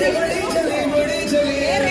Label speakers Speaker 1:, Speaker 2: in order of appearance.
Speaker 1: बड़े चले बड़े